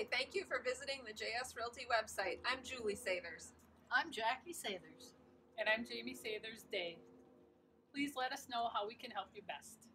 Hi, thank you for visiting the JS Realty website. I'm Julie Sathers. I'm Jackie Sathers. And I'm Jamie Sathers Day. Please let us know how we can help you best.